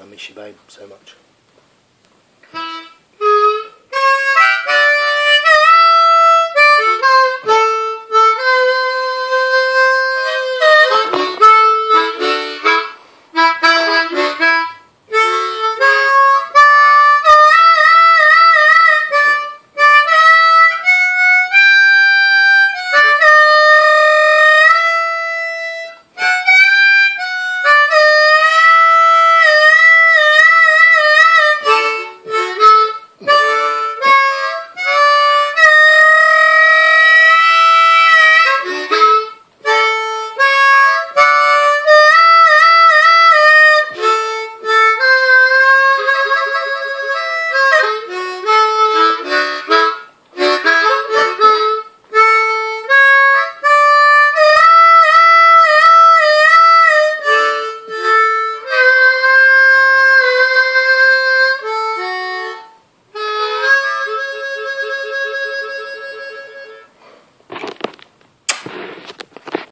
I miss you, babe, so much.